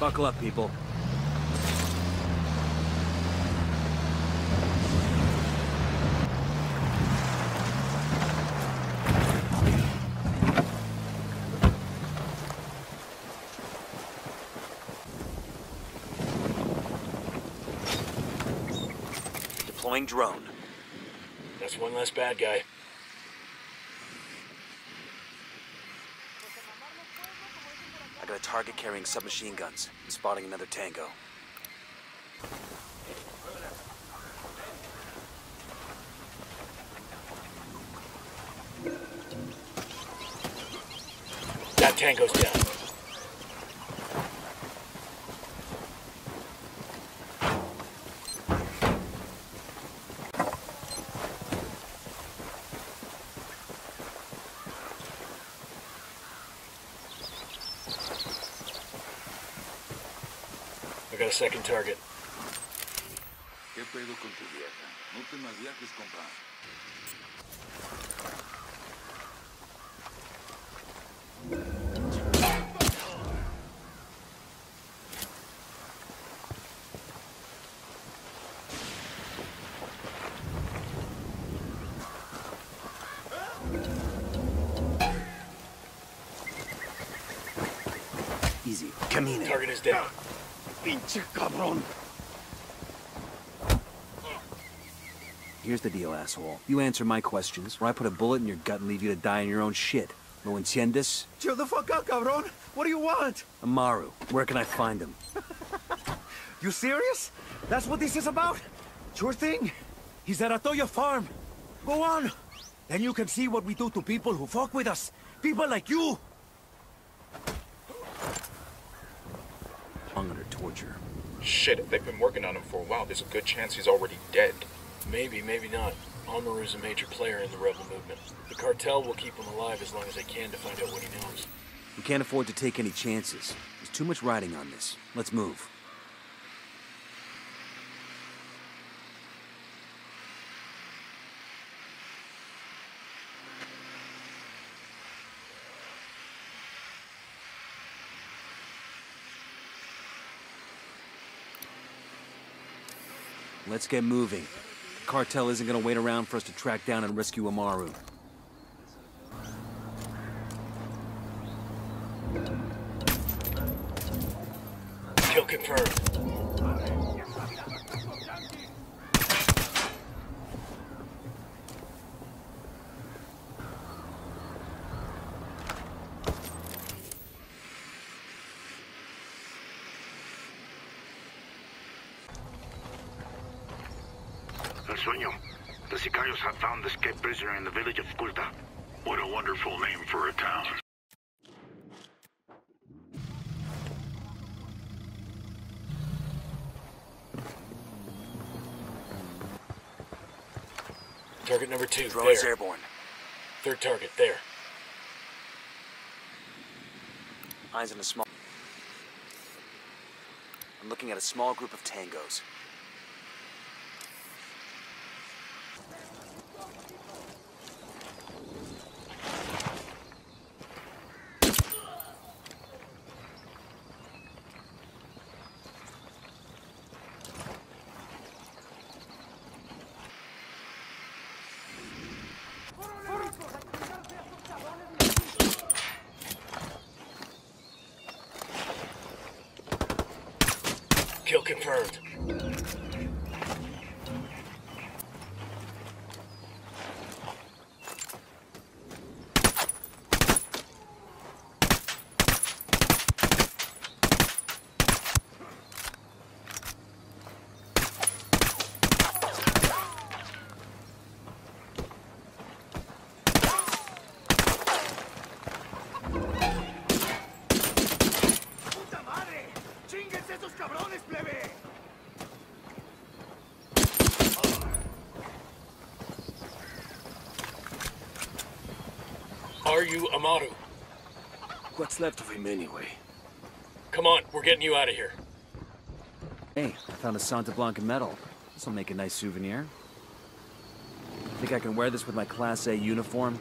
Buckle up, people. Deploying drone. That's one less bad guy. I got a target carrying submachine guns. I'm spotting another tango. That tango's down. Second target. ¿Qué pedo con tu vieja? No te más viajes, compa. Easy. Camine. Target is down. Pinche cabrón. Here's the deal, asshole. You answer my questions, or I put a bullet in your gut and leave you to die in your own shit. ¿Lo entiendes? Chill the fuck out, cabron. What do you want? Amaru, where can I find him? You serious? That's what this is about? Sure thing. He's at Atoya Farm. Go on. Then you can see what we do to people who fuck with us. People like you. Shit, if they've been working on him for a while, there's a good chance he's already dead. Maybe, maybe not. Amaru's a major player in the rebel movement. The cartel will keep him alive as long as they can to find out what he knows. We can't afford to take any chances. There's too much riding on this. Let's move. Let's get moving. The cartel isn't gonna wait around for us to track down and rescue Amaru. Kill confirmed. Sueño. The Sicarios have found the escaped prisoner in the village of Kulta. What a wonderful name for a town. Target number two, Drone is there. airborne. Third target, there. Eyes on a small. I'm looking at a small group of tangos. Kill you, Amaru. What's left of him anyway? Come on, we're getting you out of here. Hey, I found a Santa Blanca medal. This'll make a nice souvenir. Think I can wear this with my Class A uniform?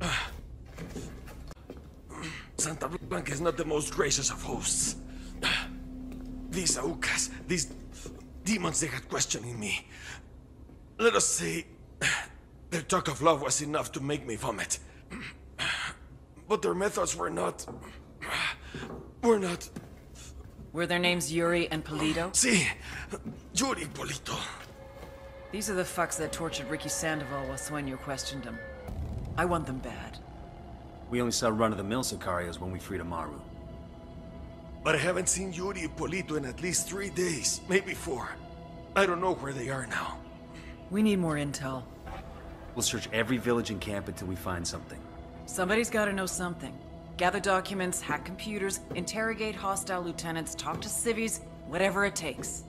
Santa Blanca is not the most gracious of hosts. These aucas, these demons they had questioning me. Let us say, their talk of love was enough to make me vomit. But their methods were not... were not... Were their names Yuri and Polito? See, Yuri Polito. These are the fucks that tortured Ricky Sandoval while Sueño questioned him. I want them bad. We only saw run-of-the-mill Sicarios when we freed Amaru. But I haven't seen Yuri and Polito in at least three days, maybe four. I don't know where they are now. We need more intel. We'll search every village and camp until we find something. Somebody's gotta know something. Gather documents, hack computers, interrogate hostile lieutenants, talk to civvies, whatever it takes.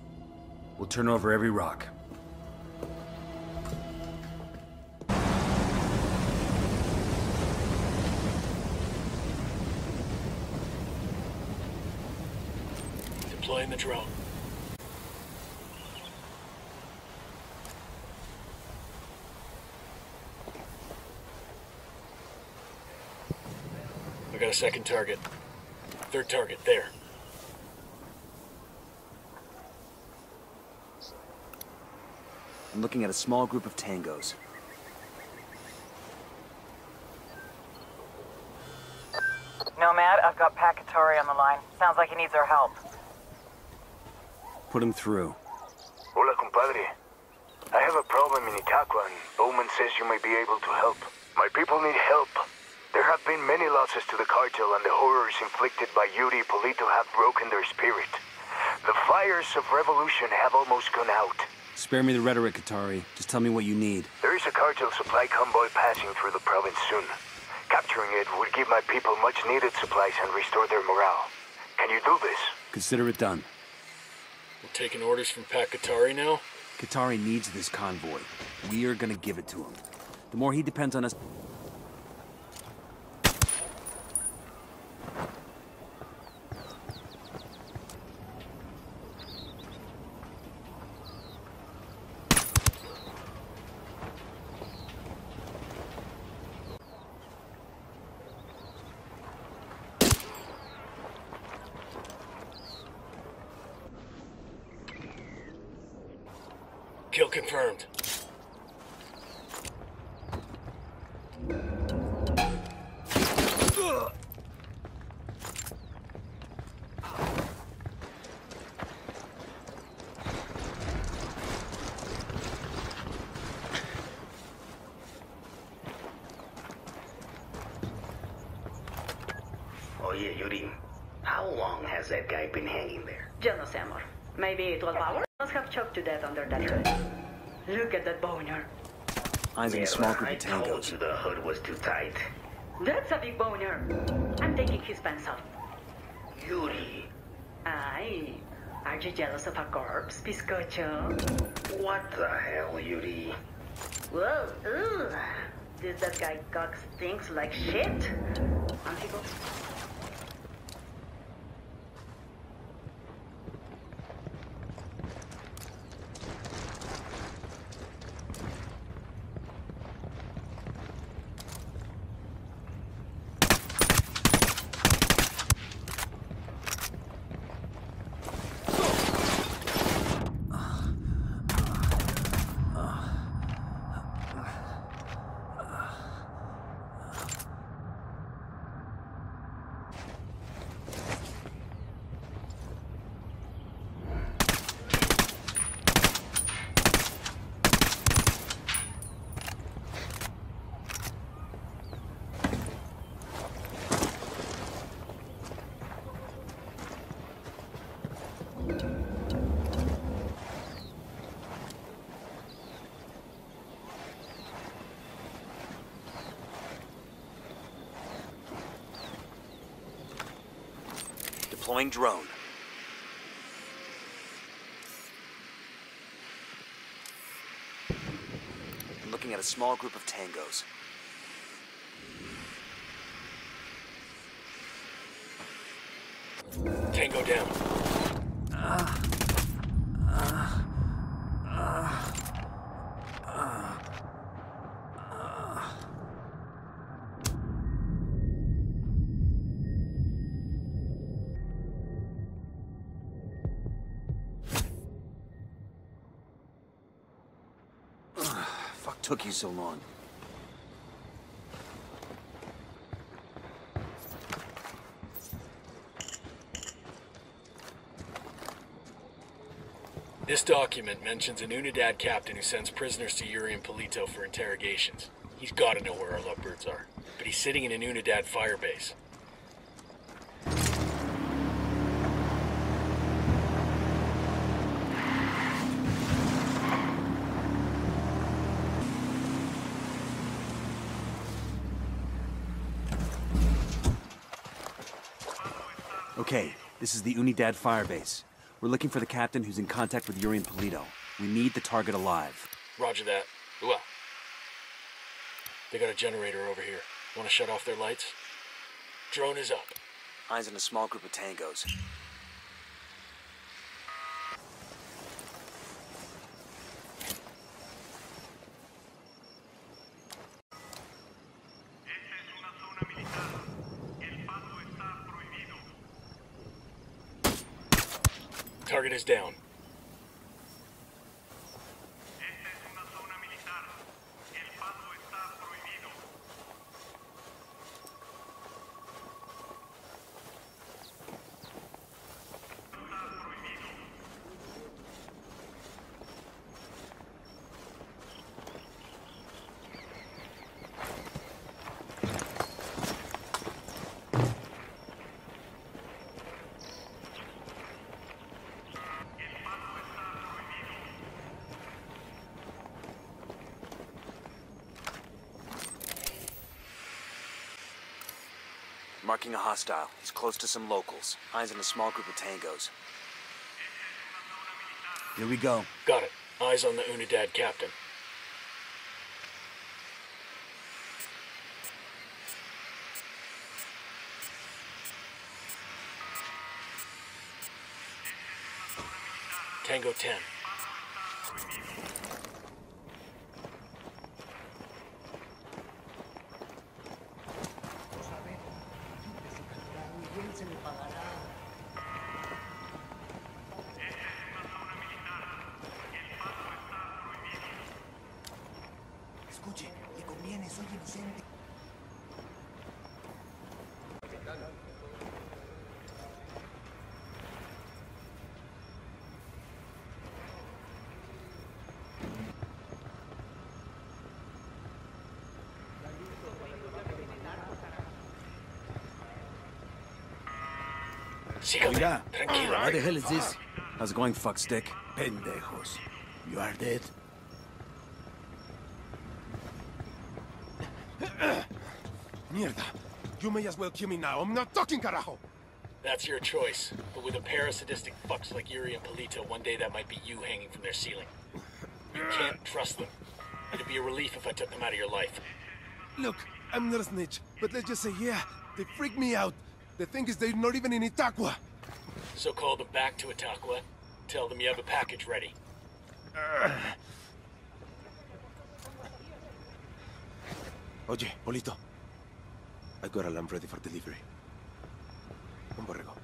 We'll turn over every rock. Deploying the drone. A second target. Third target, there. I'm looking at a small group of tangos. Nomad, I've got Pac Katari on the line. Sounds like he needs our help. Put him through. Hola, compadre. I have a problem in Itacua, and Bowman says you may be able to help. My people need help. There have been many losses to the cartel, and the horrors inflicted by Yuri Polito have broken their spirit. The fires of revolution have almost gone out. Spare me the rhetoric, Katari. Just tell me what you need. There is a cartel supply convoy passing through the province soon. Capturing it would give my people much needed supplies and restore their morale. Can you do this? Consider it done. We're taking orders from Pac Katari now? Katari needs this convoy. We are gonna give it to him. The more he depends on us... Kill confirmed. Oh yeah, Yuri. How long has that guy been hanging there? Yo no sé, amor. Maybe 12 hours? Must have choked to death under that hood. Look at that boner. Eyes on Yeah, a small group I of told tangos. you the hood was too tight. That's a big boner. I'm taking his pants off. Yuri, Ay, are you jealous of a corpse, bizcocho? what the hell, Yuri? Whoa, ooh. This that guy cock stinks like shit. Antigo? Deploying drone. I'm looking at a small group of tangos. Tango down. Took you so long? This document mentions an Unidad captain who sends prisoners to Yuri and Polito for interrogations. He's gotta know where our lovebirds are. But he's sitting in an Unidad firebase. Okay, this is the Unidad firebase. We're looking for the captain who's in contact with Yuri and Polito. We need the target alive. Roger that. Well, they got a generator over here. Want to shut off their lights? Drone is up. Eyes on a small group of tangos. Target is down. Marking a hostile. He's close to some locals. Eyes on a small group of tangos. Here we go. Got it. Eyes on the Unidad captain. Tango 10. Oiga, Tranquilo. what the hell is this? How's it going, fuckstick? Pendejos. You are dead. Mierda. You may as well kill me now. I'm not talking, carajo. That's your choice. But with a pair of sadistic fucks like Yuri and Polito, one day that might be you hanging from their ceiling. You can't trust them. It'd be a relief if I took them out of your life. Look, I'm not a snitch, but let's just say, yeah, they freak me out. The thing is, they're not even in Itacua. So call them back to Itacua. Tell them you have a package ready. Uh. Oye, Polito. I got a lamb ready for delivery. Un borrego.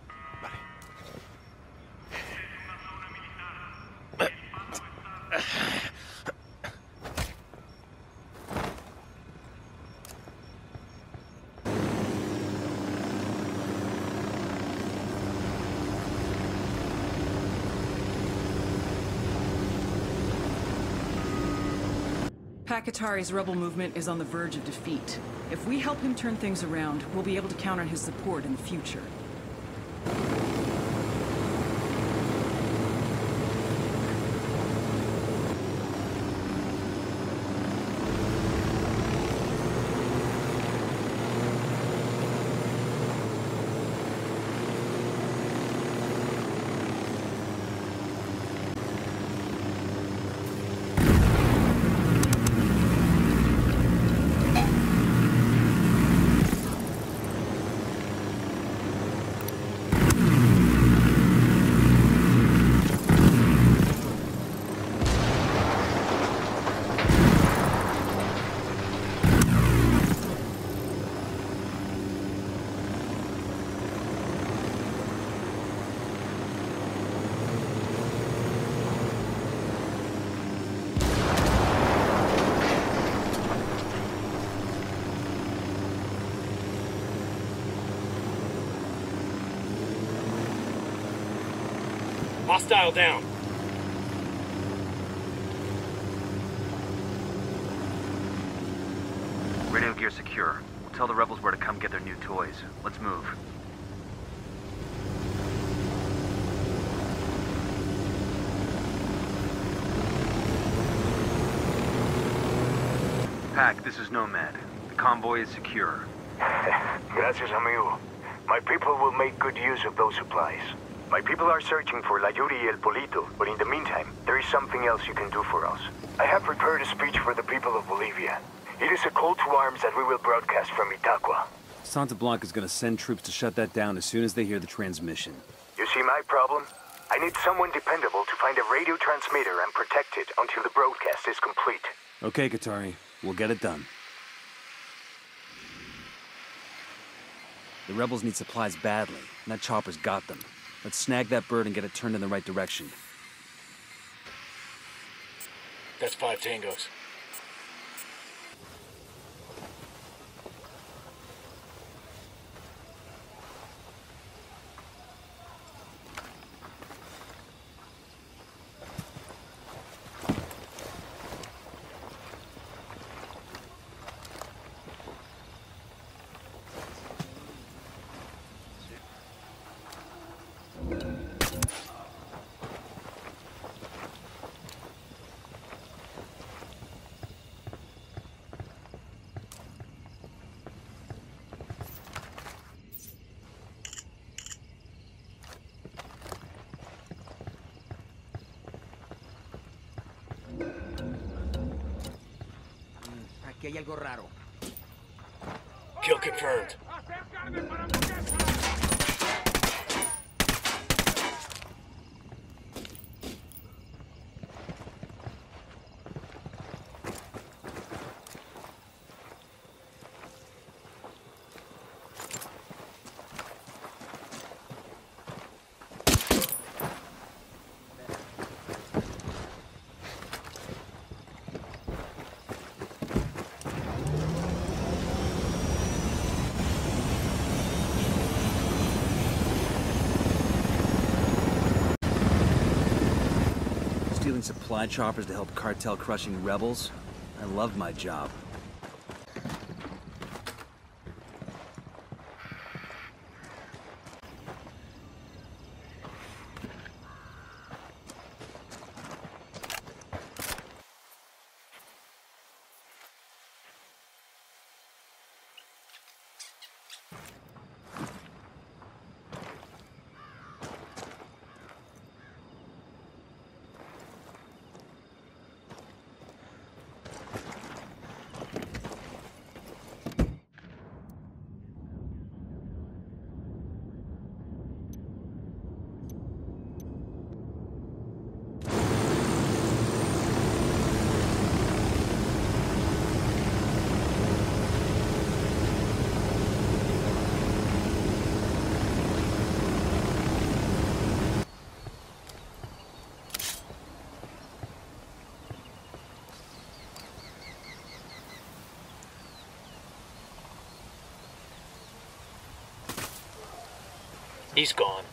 Pac Katari's rebel movement is on the verge of defeat. If we help him turn things around, we'll be able to count on his support in the future. Hostile down. Radio gear secure. We'll tell the rebels where to come get their new toys. Let's move. Pack, this is Nomad. The convoy is secure. Gracias, amigo. My people will make good use of those supplies. My people are searching for La Yuri y El Polito, but in the meantime, there is something else you can do for us. I have prepared a speech for the people of Bolivia. It is a call to arms that we will broadcast from Itacua. Santa Blanca Blanca's gonna send troops to shut that down as soon as they hear the transmission. You see my problem? I need someone dependable to find a radio transmitter and protect it until the broadcast is complete. Okay, Katari. We'll get it done. The rebels need supplies badly, and that chopper's got them. Let's snag that bird and get it turned in the right direction. That's five tangos. Hay algo raro. Kill confirmed. Supply choppers to help cartel crushing rebels? I love my job. He's gone.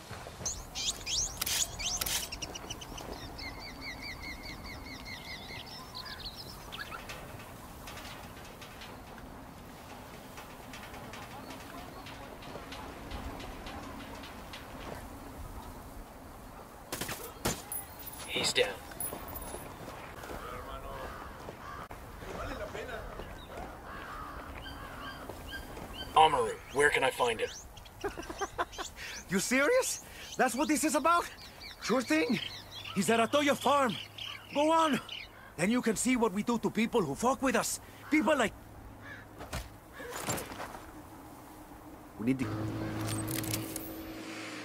He's down. Amaru, where can I find him? You serious? That's what this is about? Sure thing. He's at Atoya Farm. Go on. Then you can see what we do to people who fuck with us. People like... We need to...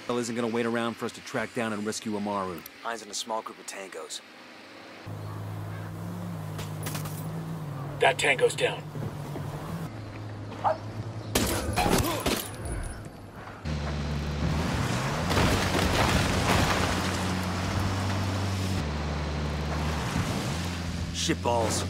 Well, isn't gonna wait around for us to track down and rescue Amaru. Mine's in a small group of tangos. That tango's down. Shitballs.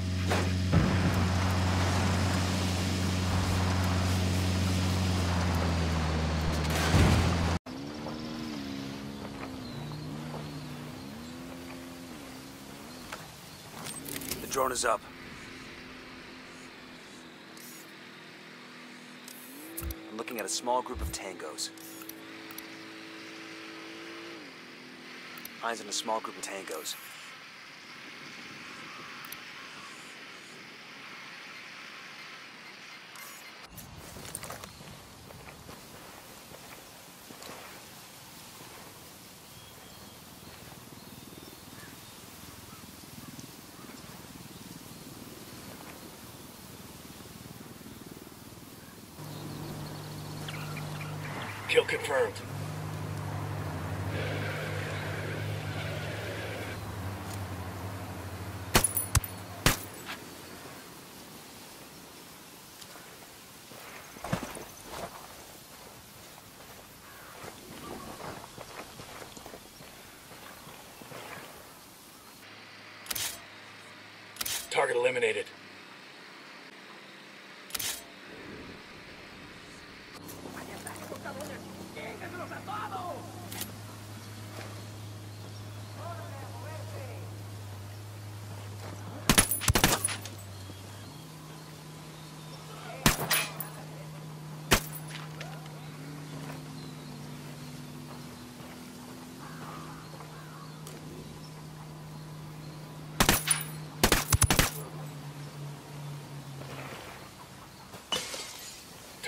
The drone is up. I'm looking at a small group of tangos. Eyes on a small group of tangos. Kill confirmed. Target eliminated.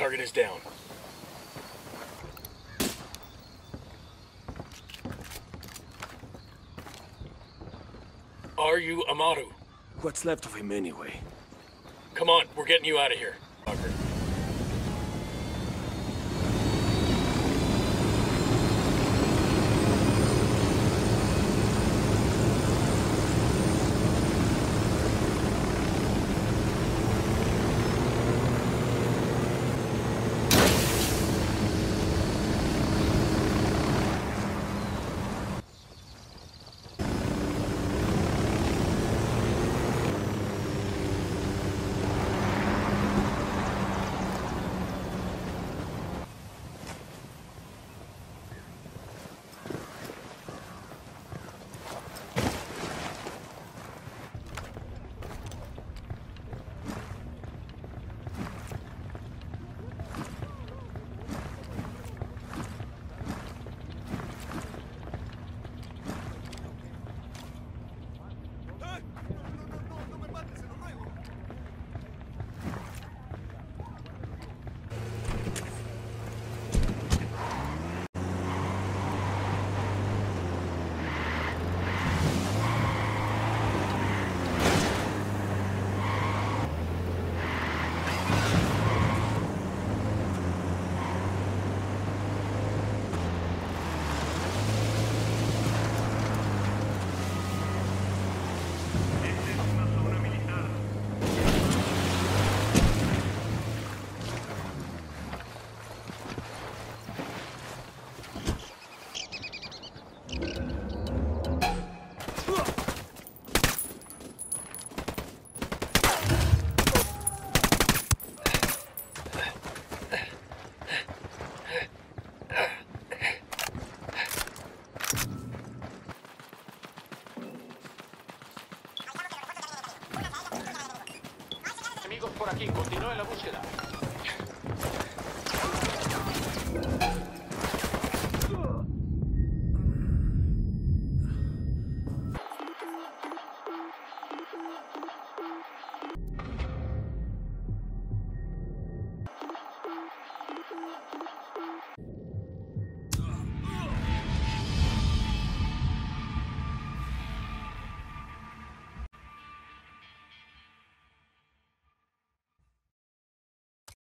Target is down. Are you Amaru? What's left of him anyway? Come on, we're getting you out of here.